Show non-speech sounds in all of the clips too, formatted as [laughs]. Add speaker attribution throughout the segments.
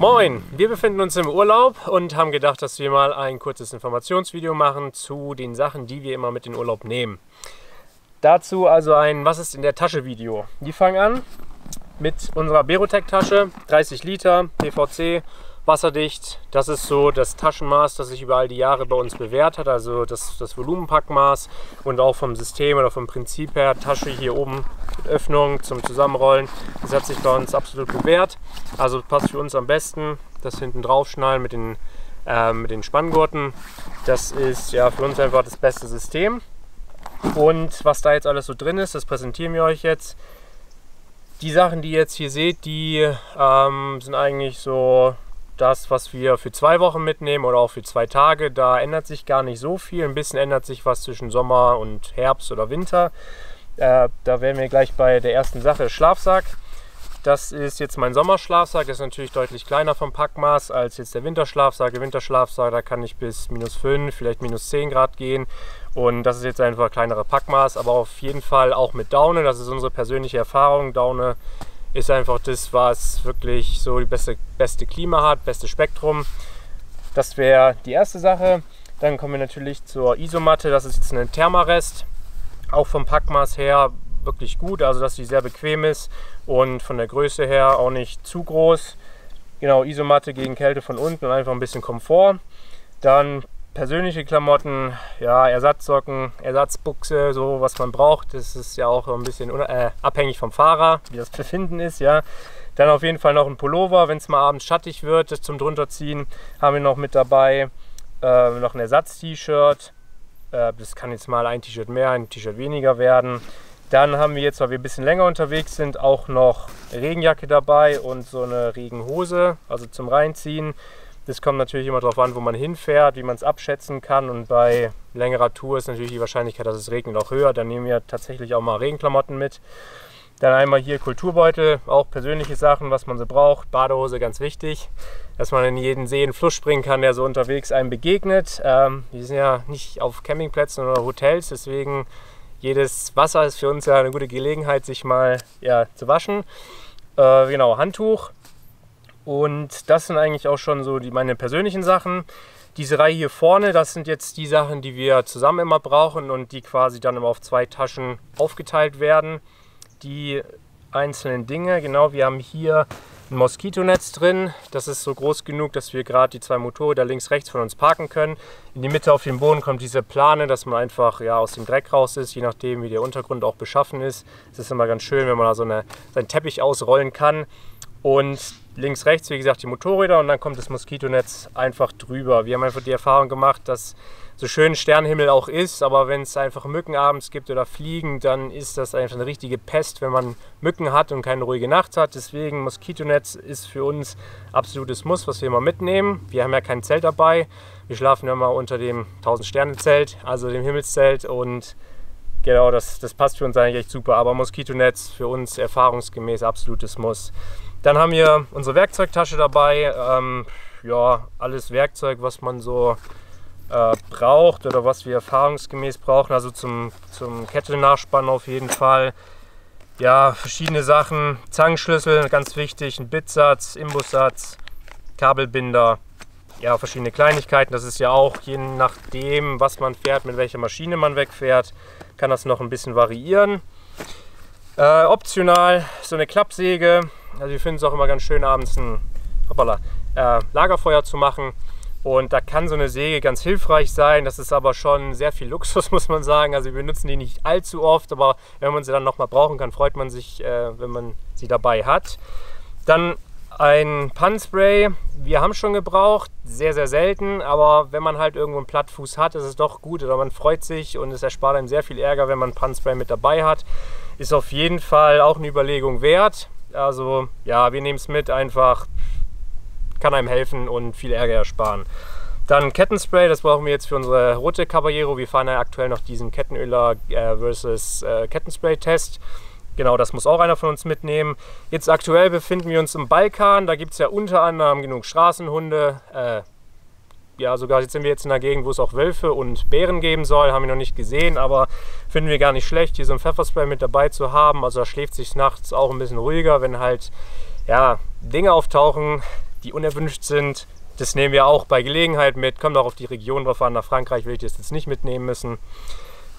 Speaker 1: Moin, wir befinden uns im Urlaub und haben gedacht, dass wir mal ein kurzes Informationsvideo machen zu den Sachen, die wir immer mit in den Urlaub nehmen. Dazu also ein Was ist in der Tasche Video. Die fangen an mit unserer Berotech Tasche, 30 Liter, PVC, wasserdicht. Das ist so das Taschenmaß, das sich über all die Jahre bei uns bewährt hat, also das, das Volumenpackmaß und auch vom System oder vom Prinzip her. Tasche hier oben mit Öffnung zum Zusammenrollen. Das hat sich bei uns absolut bewährt. Also passt für uns am besten. Das hinten draufschnallen mit den, äh, mit den Spanngurten. Das ist ja für uns einfach das beste System. Und was da jetzt alles so drin ist, das präsentieren wir euch jetzt. Die Sachen, die ihr jetzt hier seht, die ähm, sind eigentlich so das, was wir für zwei Wochen mitnehmen oder auch für zwei Tage. Da ändert sich gar nicht so viel. Ein bisschen ändert sich was zwischen Sommer und Herbst oder Winter. Äh, da wären wir gleich bei der ersten Sache, Schlafsack. Das ist jetzt mein Sommerschlafsack, ist natürlich deutlich kleiner vom Packmaß als jetzt der Winterschlafsack. Der Winterschlafsack, da kann ich bis minus 5, vielleicht minus 10 Grad gehen. Und das ist jetzt einfach ein kleinerer Packmaß, aber auf jeden Fall auch mit Daune. Das ist unsere persönliche Erfahrung. Daune ist einfach das, was wirklich so die beste, beste Klima hat, beste Spektrum. Das wäre die erste Sache. Dann kommen wir natürlich zur Isomatte. Das ist jetzt ein Thermarest auch vom Packmaß her wirklich gut, also dass sie sehr bequem ist und von der Größe her auch nicht zu groß. Genau, Isomatte gegen Kälte von unten und einfach ein bisschen Komfort. Dann persönliche Klamotten, ja, Ersatzsocken, Ersatzbuchse, so was man braucht. Das ist ja auch ein bisschen äh, abhängig vom Fahrer, wie das Befinden ist, ja. Dann auf jeden Fall noch ein Pullover, wenn es mal abends schattig wird, das zum drunterziehen, haben wir noch mit dabei. Äh, noch ein Ersatz-T-Shirt, äh, das kann jetzt mal ein T-Shirt mehr, ein T-Shirt weniger werden. Dann haben wir jetzt, weil wir ein bisschen länger unterwegs sind, auch noch Regenjacke dabei und so eine Regenhose, also zum Reinziehen. Das kommt natürlich immer darauf an, wo man hinfährt, wie man es abschätzen kann. Und bei längerer Tour ist natürlich die Wahrscheinlichkeit, dass es regnet, auch höher. Dann nehmen wir tatsächlich auch mal Regenklamotten mit. Dann einmal hier Kulturbeutel, auch persönliche Sachen, was man so braucht. Badehose, ganz wichtig, dass man in jeden See in Fluss springen kann, der so unterwegs einem begegnet. Ähm, wir sind ja nicht auf Campingplätzen oder Hotels, deswegen jedes Wasser ist für uns ja eine gute Gelegenheit, sich mal ja, zu waschen. Äh, genau, Handtuch. Und das sind eigentlich auch schon so die, meine persönlichen Sachen. Diese Reihe hier vorne, das sind jetzt die Sachen, die wir zusammen immer brauchen und die quasi dann immer auf zwei Taschen aufgeteilt werden die einzelnen Dinge. Genau, wir haben hier ein Moskitonetz drin. Das ist so groß genug, dass wir gerade die zwei Motorräder links, rechts von uns parken können. In die Mitte auf den Boden kommt diese Plane, dass man einfach ja, aus dem Dreck raus ist, je nachdem wie der Untergrund auch beschaffen ist. Es ist immer ganz schön, wenn man da so eine, seinen Teppich ausrollen kann. Und links, rechts, wie gesagt, die Motorräder und dann kommt das Moskitonetz einfach drüber. Wir haben einfach die Erfahrung gemacht, dass so schön Sternenhimmel auch ist, aber wenn es einfach Mücken abends gibt oder Fliegen, dann ist das einfach eine richtige Pest, wenn man Mücken hat und keine ruhige Nacht hat. Deswegen Moskitonetz ist für uns absolutes Muss, was wir immer mitnehmen. Wir haben ja kein Zelt dabei. Wir schlafen ja mal unter dem 1000-Sterne-Zelt, also dem Himmelszelt und genau, das, das passt für uns eigentlich echt super. Aber Moskitonetz für uns erfahrungsgemäß absolutes Muss. Dann haben wir unsere Werkzeugtasche dabei. Ähm, ja, alles Werkzeug, was man so äh, braucht oder was wir erfahrungsgemäß brauchen. Also zum, zum Kettelnachspannen auf jeden Fall. Ja, verschiedene Sachen. Zangenschlüssel, ganz wichtig. Ein Bitsatz, Imbussatz, Kabelbinder. Ja, verschiedene Kleinigkeiten. Das ist ja auch je nachdem, was man fährt, mit welcher Maschine man wegfährt, kann das noch ein bisschen variieren. Äh, optional so eine Klappsäge. Also wir finden es auch immer ganz schön, abends ein hoppala, äh, Lagerfeuer zu machen. Und da kann so eine Säge ganz hilfreich sein. Das ist aber schon sehr viel Luxus, [laughs] muss man sagen. Also wir benutzen die nicht allzu oft, aber wenn man sie dann nochmal brauchen kann, freut man sich, äh, wenn man sie dabei hat. Dann ein Pannspray. Wir haben schon gebraucht, sehr, sehr selten, aber wenn man halt irgendwo einen Plattfuß hat, ist es doch gut oder man freut sich und es erspart einem sehr viel Ärger, wenn man Pannspray mit dabei hat. Ist auf jeden Fall auch eine Überlegung wert. Also ja, wir nehmen es mit einfach kann einem helfen und viel Ärger ersparen. Dann Kettenspray, das brauchen wir jetzt für unsere rote Caballero. Wir fahren ja aktuell noch diesen Kettenöler äh, versus äh, Kettenspray-Test. Genau, das muss auch einer von uns mitnehmen. Jetzt aktuell befinden wir uns im Balkan. Da gibt es ja unter anderem genug Straßenhunde. Äh, ja, sogar jetzt sind wir jetzt in einer Gegend, wo es auch Wölfe und Bären geben soll. Haben wir noch nicht gesehen, aber finden wir gar nicht schlecht, hier so ein Pfefferspray mit dabei zu haben. Also da schläft sich nachts auch ein bisschen ruhiger, wenn halt ja, Dinge auftauchen, die unerwünscht sind. Das nehmen wir auch bei Gelegenheit mit. Kommt auch auf die Region drauf an. Nach Frankreich will ich das jetzt nicht mitnehmen müssen.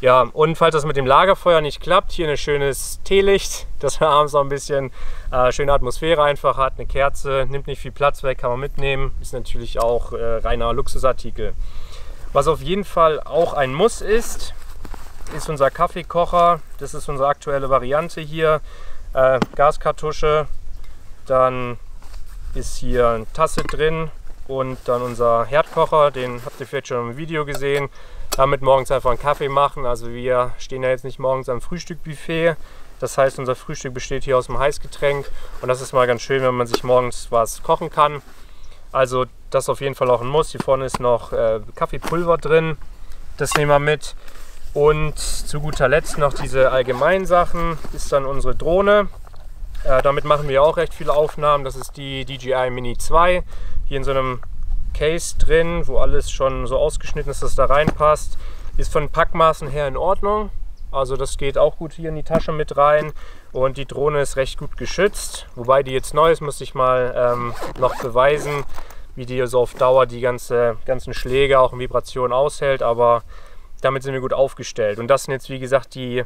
Speaker 1: Ja, und falls das mit dem Lagerfeuer nicht klappt, hier ein schönes Teelicht, [laughs] dass man abends noch ein bisschen äh, schöne Atmosphäre einfach hat. Eine Kerze, nimmt nicht viel Platz weg, kann man mitnehmen. Ist natürlich auch äh, reiner Luxusartikel. Was auf jeden Fall auch ein Muss ist, ist unser Kaffeekocher. Das ist unsere aktuelle Variante hier. Äh, Gaskartusche, dann ist hier eine Tasse drin und dann unser Herdkocher, den habt ihr vielleicht schon im Video gesehen damit morgens einfach einen Kaffee machen. Also wir stehen ja jetzt nicht morgens am Frühstückbuffet. Das heißt, unser Frühstück besteht hier aus dem Heißgetränk und das ist mal ganz schön, wenn man sich morgens was kochen kann. Also das auf jeden Fall auch ein Muss. Hier vorne ist noch äh, Kaffeepulver drin. Das nehmen wir mit. Und zu guter Letzt noch diese allgemeinen Sachen ist dann unsere Drohne. Äh, damit machen wir auch recht viele Aufnahmen. Das ist die DJI Mini 2. Hier in so einem Case drin, wo alles schon so ausgeschnitten ist, dass da reinpasst. Ist von Packmaßen her in Ordnung. Also das geht auch gut hier in die Tasche mit rein. Und die Drohne ist recht gut geschützt. Wobei die jetzt neu ist, muss ich mal ähm, noch beweisen, wie die so auf Dauer die ganze, ganzen Schläge auch in Vibration aushält. Aber damit sind wir gut aufgestellt. Und das sind jetzt wie gesagt die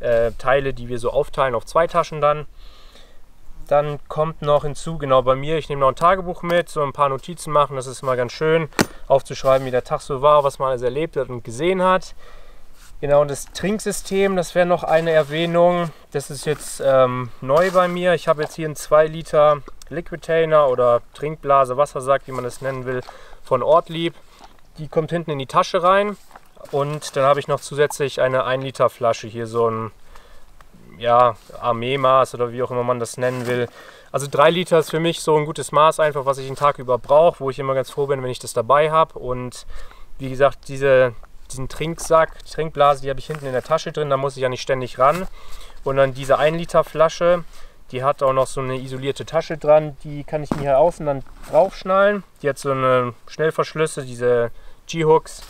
Speaker 1: äh, Teile, die wir so aufteilen auf zwei Taschen dann. Dann kommt noch hinzu, genau bei mir, ich nehme noch ein Tagebuch mit, so ein paar Notizen machen. Das ist mal ganz schön, aufzuschreiben, wie der Tag so war, was man alles erlebt hat und gesehen hat. Genau, und das Trinksystem, das wäre noch eine Erwähnung. Das ist jetzt ähm, neu bei mir. Ich habe jetzt hier einen 2 Liter Liquitainer oder Trinkblase, Wassersack, wie man es nennen will, von Ortlieb. Die kommt hinten in die Tasche rein. Und dann habe ich noch zusätzlich eine 1 Liter Flasche, hier so ein ja, Armeemaß oder wie auch immer man das nennen will. Also drei Liter ist für mich so ein gutes Maß, einfach was ich den Tag über brauche, wo ich immer ganz froh bin, wenn ich das dabei habe. Und wie gesagt, diese, diesen Trinksack, Trinkblase, die habe ich hinten in der Tasche drin, da muss ich ja nicht ständig ran. Und dann diese 1 Liter Flasche, die hat auch noch so eine isolierte Tasche dran, die kann ich mir hier außen dann draufschnallen. Die hat so eine Schnellverschlüsse, diese G-Hooks.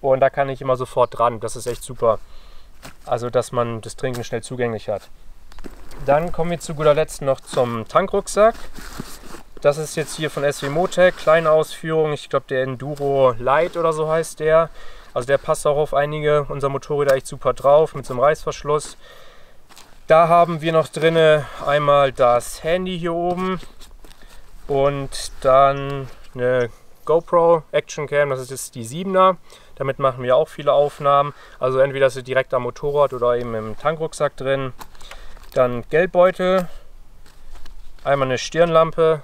Speaker 1: Und da kann ich immer sofort dran. Das ist echt super. Also, dass man das Trinken schnell zugänglich hat. Dann kommen wir zu guter Letzt noch zum Tankrucksack. Das ist jetzt hier von SW Motec, kleine Ausführung. Ich glaube, der Enduro Light oder so heißt der. Also der passt auch auf einige unserer Motorräder echt super drauf mit so einem Reißverschluss. Da haben wir noch drin einmal das Handy hier oben und dann eine GoPro Action Cam, das ist jetzt die 7er. Damit machen wir auch viele Aufnahmen. Also entweder es direkt am Motorrad oder eben im Tankrucksack drin. Dann Geldbeutel, einmal eine Stirnlampe,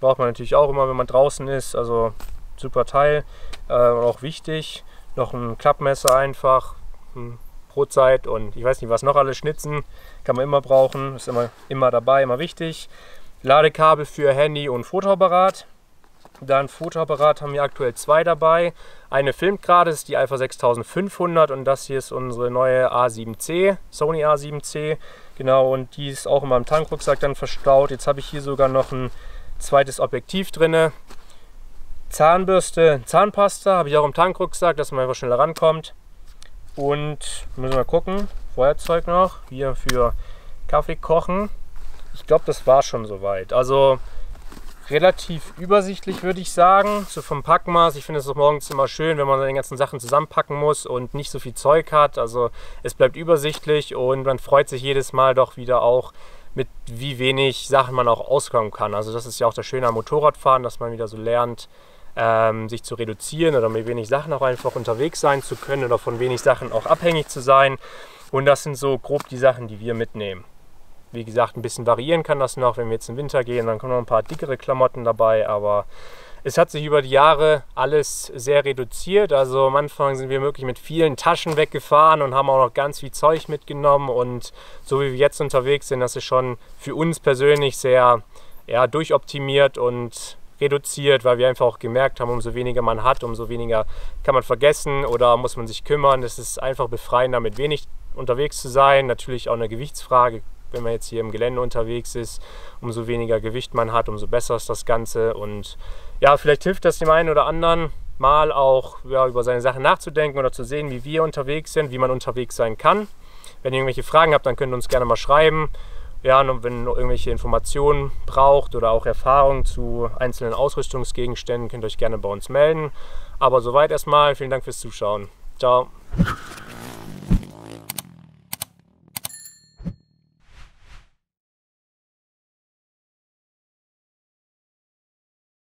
Speaker 1: braucht man natürlich auch immer, wenn man draußen ist. Also super Teil, äh, auch wichtig. Noch ein Klappmesser einfach, hm, Brotzeit und ich weiß nicht was noch alles schnitzen, kann man immer brauchen, ist immer, immer dabei, immer wichtig. Ladekabel für Handy und Fotoapparat. Dann Fotoapparat haben wir aktuell zwei dabei. Eine filmt gerade, ist die Alpha 6500 und das hier ist unsere neue A7C, Sony A7C. Genau, und die ist auch in meinem Tankrucksack dann verstaut. Jetzt habe ich hier sogar noch ein zweites Objektiv drin. Zahnbürste, Zahnpasta habe ich auch im Tankrucksack, dass man einfach schneller rankommt. Und müssen wir gucken, Feuerzeug noch, hier für Kaffee kochen. Ich glaube, das war schon soweit. Also relativ übersichtlich, würde ich sagen. So vom Packmaß. Ich finde es auch morgens immer schön, wenn man seine ganzen Sachen zusammenpacken muss und nicht so viel Zeug hat. Also es bleibt übersichtlich und man freut sich jedes Mal doch wieder auch mit wie wenig Sachen man auch auskommen kann. Also das ist ja auch das Schöne am Motorradfahren, dass man wieder so lernt, ähm, sich zu reduzieren oder mit wenig Sachen auch einfach unterwegs sein zu können oder von wenig Sachen auch abhängig zu sein. Und das sind so grob die Sachen, die wir mitnehmen. Wie gesagt, ein bisschen variieren kann das noch, wenn wir jetzt im Winter gehen, dann kommen noch ein paar dickere Klamotten dabei, aber es hat sich über die Jahre alles sehr reduziert. Also am Anfang sind wir wirklich mit vielen Taschen weggefahren und haben auch noch ganz viel Zeug mitgenommen. Und so wie wir jetzt unterwegs sind, das ist schon für uns persönlich sehr ja, durchoptimiert und reduziert, weil wir einfach auch gemerkt haben, umso weniger man hat, umso weniger kann man vergessen oder muss man sich kümmern. Es ist einfach befreiender, mit wenig unterwegs zu sein. Natürlich auch eine Gewichtsfrage, wenn man jetzt hier im Gelände unterwegs ist. Umso weniger Gewicht man hat, umso besser ist das Ganze. Und ja, vielleicht hilft das dem einen oder anderen mal auch ja, über seine Sachen nachzudenken oder zu sehen, wie wir unterwegs sind, wie man unterwegs sein kann. Wenn ihr irgendwelche Fragen habt, dann könnt ihr uns gerne mal schreiben. Ja, und wenn ihr irgendwelche Informationen braucht oder auch Erfahrungen zu einzelnen Ausrüstungsgegenständen, könnt ihr euch gerne bei uns melden. Aber soweit erstmal. Vielen Dank fürs Zuschauen. Ciao.